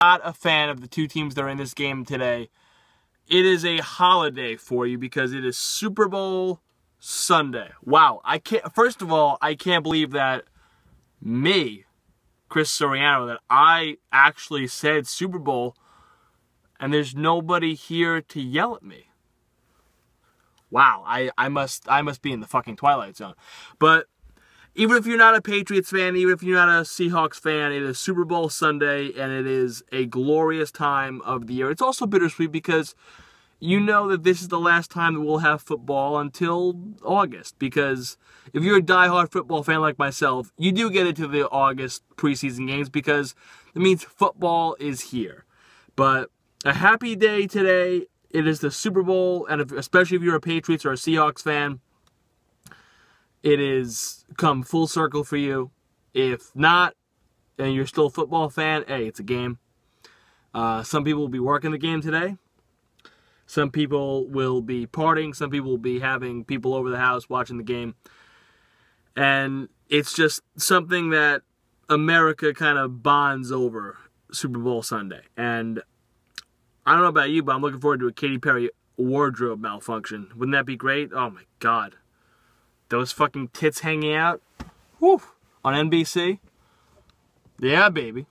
not a fan of the two teams that are in this game today, it is a holiday for you because it is Super Bowl Sunday. Wow, I can't. First of all, I can't believe that me, Chris Soriano, that I actually said Super Bowl, and there's nobody here to yell at me. Wow, I, I must I must be in the fucking twilight zone. But even if you're not a Patriots fan, even if you're not a Seahawks fan, it is Super Bowl Sunday and it is a glorious time of the year. It's also bittersweet because you know that this is the last time that we'll have football until August. Because if you're a die-hard football fan like myself, you do get into the August preseason games because it means football is here. But a happy day today. It is the Super Bowl, and if, especially if you're a Patriots or a Seahawks fan, it is come full circle for you. If not, and you're still a football fan, hey, it's a game. Uh, some people will be working the game today. Some people will be partying. Some people will be having people over the house watching the game. And it's just something that America kind of bonds over Super Bowl Sunday. And I don't know about you, but I'm looking forward to a Katy Perry wardrobe malfunction. Wouldn't that be great? Oh my god. Those fucking tits hanging out. Whew. On NBC. Yeah, baby.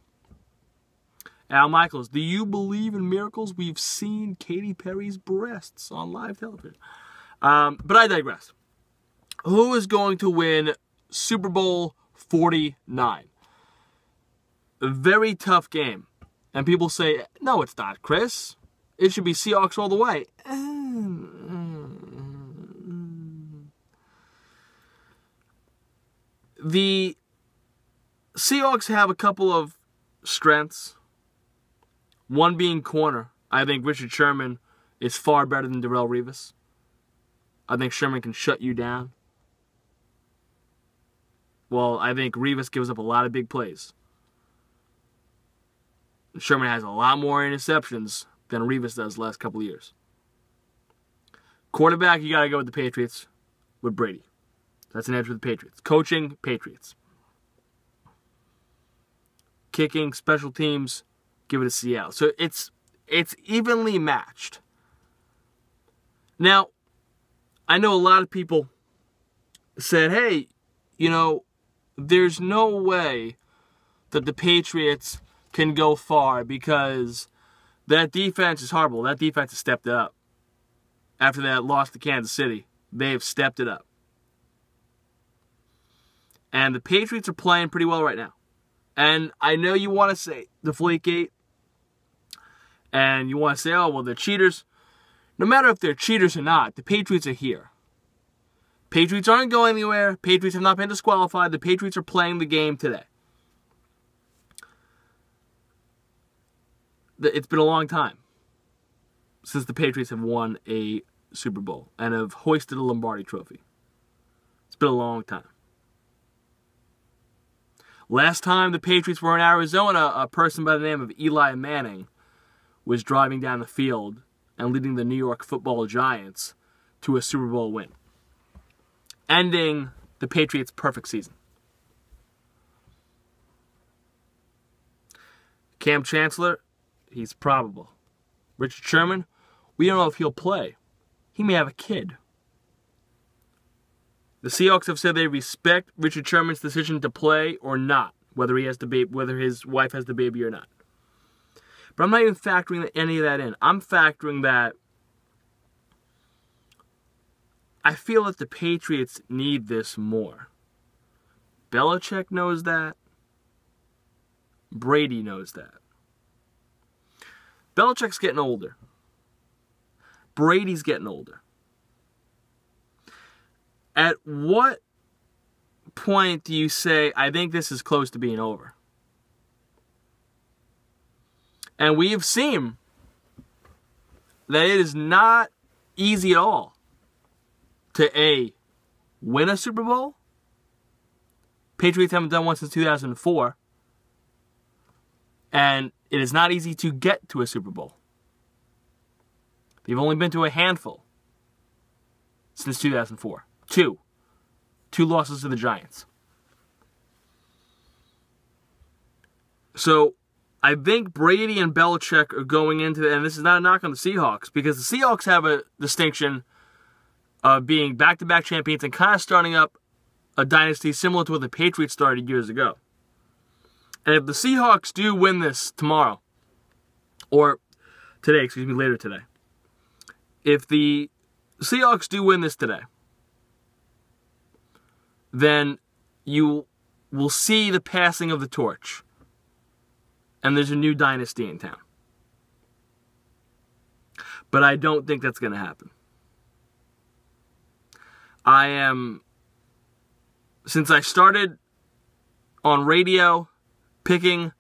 Al Michaels, do you believe in miracles? We've seen Katy Perry's breasts on live television. Um, but I digress. Who is going to win Super Bowl 49? A very tough game. And people say, no, it's not, Chris. It should be Seahawks all the way. The Seahawks have a couple of strengths. One being corner. I think Richard Sherman is far better than Darrelle Revis. I think Sherman can shut you down. Well, I think Revis gives up a lot of big plays. Sherman has a lot more interceptions than Revis does the last couple years. Quarterback, you got to go with the Patriots with Brady. That's an edge with the Patriots. Coaching, Patriots. Kicking, special teams, give it to Seattle. So it's it's evenly matched. Now, I know a lot of people said, "Hey, you know, there's no way that the Patriots can go far because that defense is horrible. That defense has stepped it up. After that loss to Kansas City, they've stepped it up. And the Patriots are playing pretty well right now. And I know you want to say the Gate, and you want to say, oh, well, they're cheaters. No matter if they're cheaters or not, the Patriots are here. Patriots aren't going anywhere. Patriots have not been disqualified. The Patriots are playing the game today. it's been a long time since the Patriots have won a Super Bowl and have hoisted a Lombardi trophy. It's been a long time. Last time the Patriots were in Arizona, a person by the name of Eli Manning was driving down the field and leading the New York football Giants to a Super Bowl win, ending the Patriots' perfect season. Kam Chancellor he's probable. Richard Sherman, we don't know if he'll play. He may have a kid. The Seahawks have said they respect Richard Sherman's decision to play or not, whether he has the baby, whether his wife has the baby or not. But I'm not even factoring any of that in. I'm factoring that I feel that the Patriots need this more. Belichick knows that. Brady knows that. Belichick's getting older. Brady's getting older. At what point do you say, I think this is close to being over? And we have seen that it is not easy at all to A, win a Super Bowl. Patriots haven't done one since 2004. And it is not easy to get to a Super Bowl. They've only been to a handful since 2004. Two. Two losses to the Giants. So, I think Brady and Belichick are going into and this is not a knock on the Seahawks because the Seahawks have a distinction of being back-to-back champions and kind of starting up a dynasty similar to what the Patriots started years ago. And if the Seahawks do win this tomorrow, or today, excuse me, later today, if the Seahawks do win this today, then you will see the passing of the torch. And there's a new dynasty in town. But I don't think that's going to happen. I am, since I started on radio picking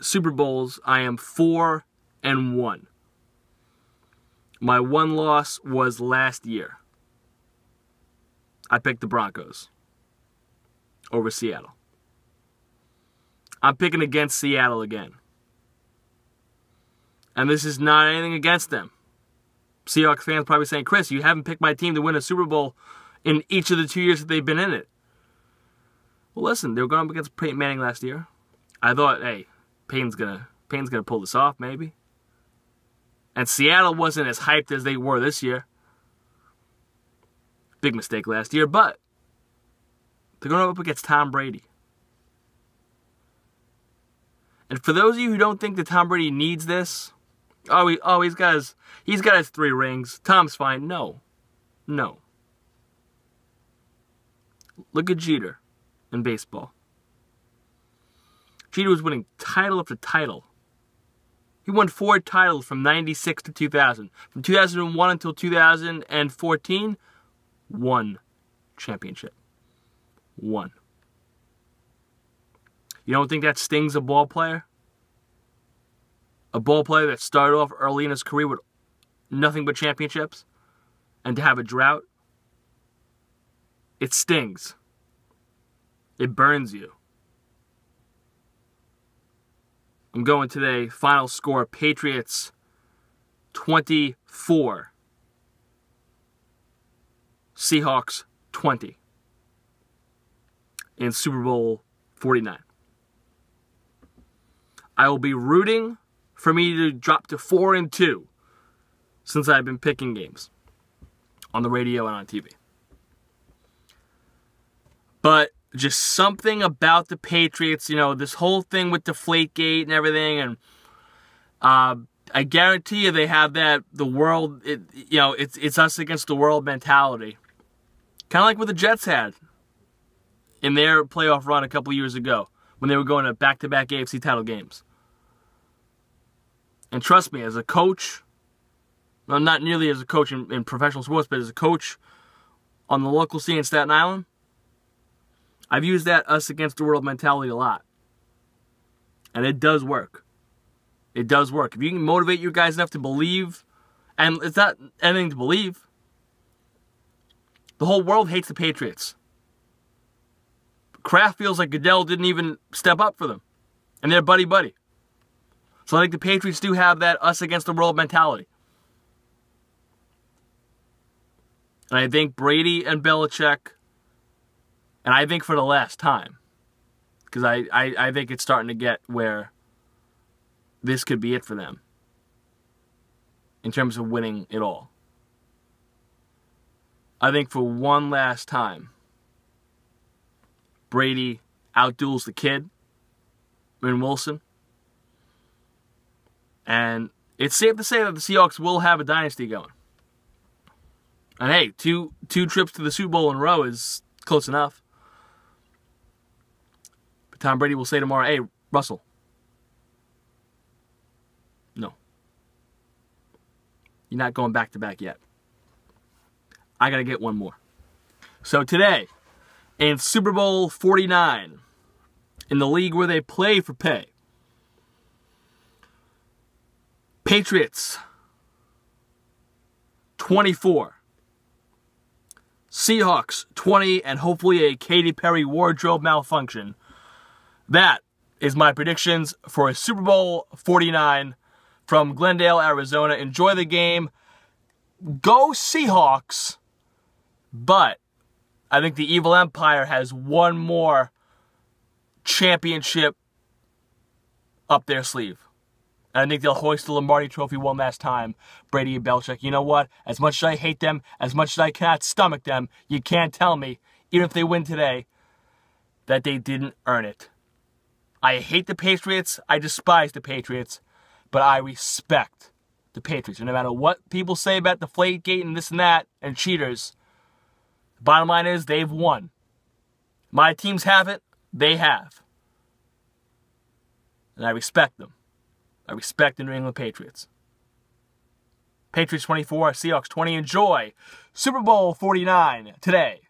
Super Bowls, I am four and one. My one loss was last year. I picked the Broncos over Seattle. I'm picking against Seattle again. And this is not anything against them. Seahawks fans probably saying, Chris, you haven't picked my team to win a Super Bowl in each of the two years that they've been in it. Well, listen, they were going up against Peyton Manning last year. I thought, hey, Peyton's gonna Peyton's gonna pull this off, maybe. And Seattle wasn't as hyped as they were this year. Big mistake last year, but they're going up against Tom Brady. And for those of you who don't think that Tom Brady needs this, oh, he, oh, he's got his, he's got his three rings. Tom's fine. No, no. Look at Jeter in baseball. Jeter was winning title after title. He won four titles from 96 to 2000. From 2001 until 2014, one championship. One. You don't think that stings a ball player? A ball player that started off early in his career with nothing but championships and to have a drought? It stings. It burns you. I'm going today. Final score Patriots 24. Seahawks 20 in Super Bowl 49. I will be rooting for me to drop to 4 and 2 since I've been picking games on the radio and on TV. But just something about the Patriots, you know, this whole thing with Deflategate and everything, and uh, I guarantee you they have that the world, it, you know, it's it's us against the world mentality, kind of like what the Jets had in their playoff run a couple years ago when they were going to back-to-back AFC title games. And trust me, as a coach, well, not nearly as a coach in, in professional sports, but as a coach on the local scene in Staten Island, I've used that us against the world mentality a lot. And it does work. It does work. If you can motivate your guys enough to believe, and it's not anything to believe, the whole world hates the Patriots. Kraft feels like Goodell didn't even step up for them. And they're buddy buddy. So I think the Patriots do have that us against the world mentality. And I think Brady and Belichick and I think for the last time, because I, I, I think it's starting to get where this could be it for them in terms of winning it all. I think for one last time, Brady outduels the kid, in Wilson. And it's safe to say that the Seahawks will have a dynasty going. And hey, two two trips to the Super Bowl in a row is close enough. But Tom Brady will say tomorrow, hey, Russell. No. You're not going back to back yet. I got to get one more. So today, in Super Bowl 49, in the league where they play for pay, Patriots 24. Seahawks 20 and hopefully a Katy Perry wardrobe malfunction that is my predictions for a Super Bowl 49 from Glendale, Arizona. Enjoy the game. Go Seahawks. But I think the Evil Empire has one more championship up their sleeve. And I think they'll hoist the Lombardi Trophy one last time, Brady and Belichick. You know what? As much as I hate them, as much as I cannot stomach them, you can't tell me, even if they win today, that they didn't earn it. I hate the Patriots. I despise the Patriots. But I respect the Patriots. And no matter what people say about the Deflategate and this and that and cheaters, bottom line is they've won. My teams haven't. They have. And I respect them. I respect the New England Patriots. Patriots 24, Seahawks 20. Enjoy Super Bowl 49 today.